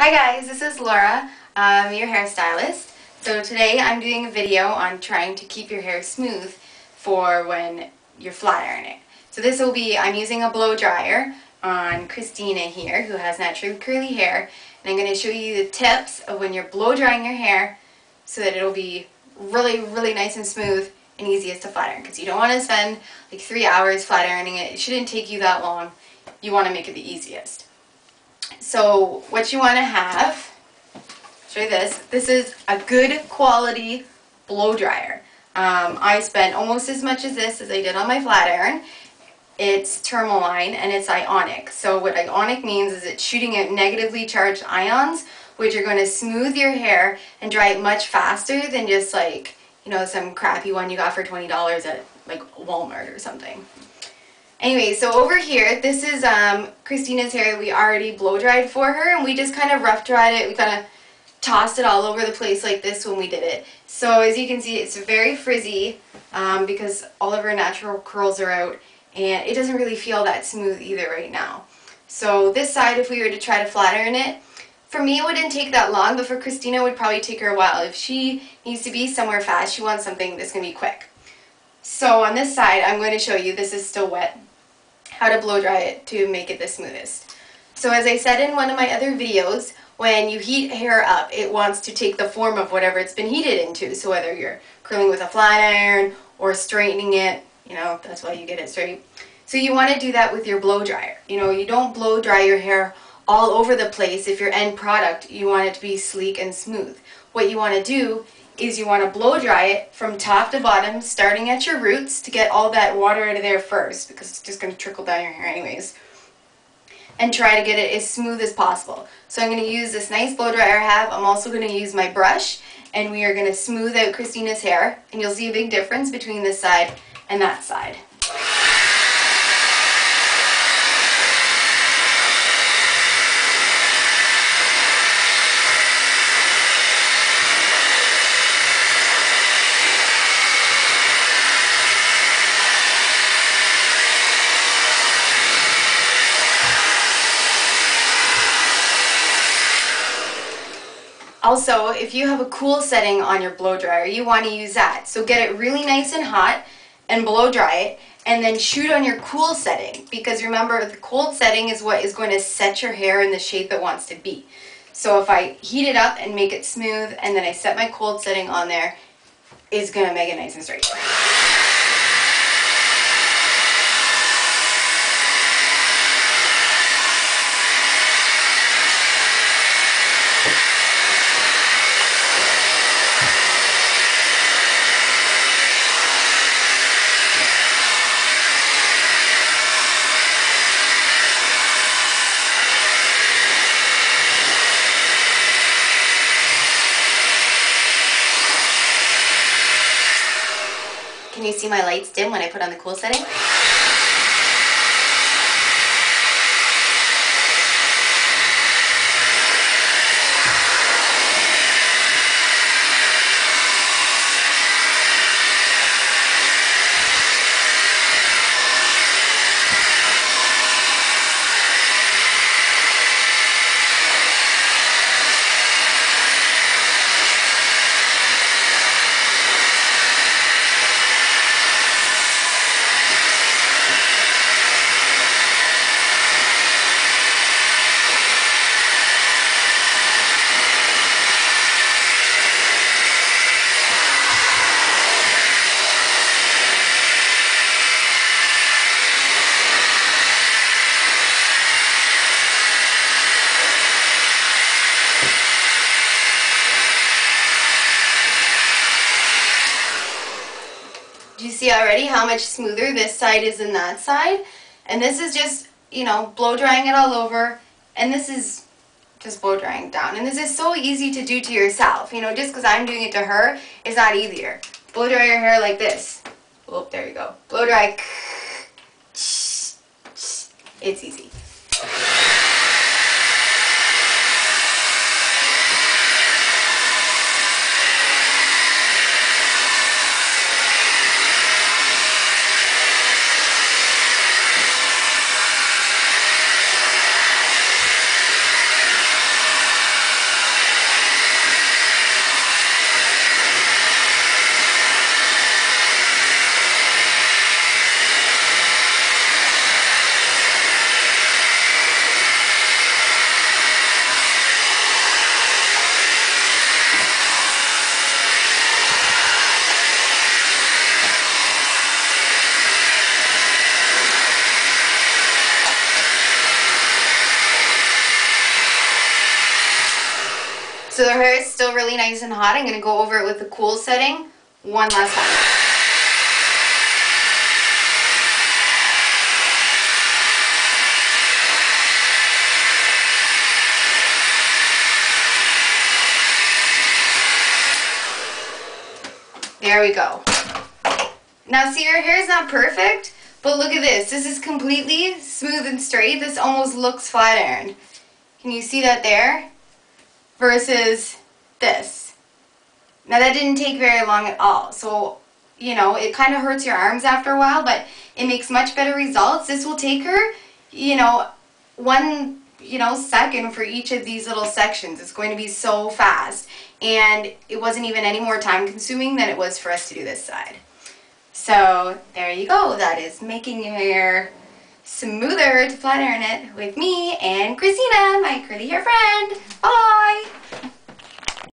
Hi guys, this is Laura, um, your hairstylist. So today I'm doing a video on trying to keep your hair smooth for when you're flat ironing. It. So this will be, I'm using a blow dryer on Christina here who has naturally curly hair and I'm going to show you the tips of when you're blow drying your hair so that it'll be really really nice and smooth and easiest to flat iron because you don't want to spend like three hours flat ironing it. It shouldn't take you that long. You want to make it the easiest. So what you want to have, show you this, this is a good quality blow dryer. Um, I spent almost as much as this as I did on my flat iron. It's Thermaline and it's ionic. So what ionic means is it's shooting out negatively charged ions which are going to smooth your hair and dry it much faster than just like, you know, some crappy one you got for $20 at like Walmart or something. Anyway, so over here, this is um, Christina's hair we already blow dried for her and we just kind of rough dried it. We kind of tossed it all over the place like this when we did it. So as you can see, it's very frizzy um, because all of her natural curls are out and it doesn't really feel that smooth either right now. So this side, if we were to try to flat iron it, for me it wouldn't take that long, but for Christina it would probably take her a while. If she needs to be somewhere fast, she wants something that's going to be quick. So on this side, I'm going to show you, this is still wet, how to blow dry it to make it the smoothest. So as I said in one of my other videos, when you heat hair up, it wants to take the form of whatever it's been heated into. So whether you're curling with a flat iron or straightening it, you know, that's why you get it straight. So you want to do that with your blow dryer. You know, you don't blow dry your hair all over the place if your end product, you want it to be sleek and smooth. What you want to do is you want to blow dry it from top to bottom, starting at your roots to get all that water out of there first because it's just going to trickle down your hair anyways. And try to get it as smooth as possible. So I'm going to use this nice blow dryer I have. I'm also going to use my brush and we are going to smooth out Christina's hair and you'll see a big difference between this side and that side. Also, if you have a cool setting on your blow dryer, you want to use that. So get it really nice and hot and blow dry it and then shoot on your cool setting because remember the cold setting is what is going to set your hair in the shape it wants to be. So if I heat it up and make it smooth and then I set my cold setting on there, it's going to make it nice and straight. Can you see my lights dim when I put on the cool setting? Do you see already how much smoother this side is than that side? And this is just, you know, blow drying it all over. And this is just blow drying down. And this is so easy to do to yourself. You know, just because I'm doing it to her, it's not easier. Blow dry your hair like this. Oh, there you go. Blow dry. It's easy. So the hair is still really nice and hot. I'm going to go over it with the cool setting one last time. There we go. Now see your hair is not perfect, but look at this. This is completely smooth and straight. This almost looks flat ironed. Can you see that there? Versus this. Now that didn't take very long at all. So, you know, it kind of hurts your arms after a while, but it makes much better results. This will take her, you know, one you know, second for each of these little sections. It's going to be so fast. And it wasn't even any more time consuming than it was for us to do this side. So there you go. That is making your hair smoother to flat iron it with me and Christina, my curly hair friend. Bye!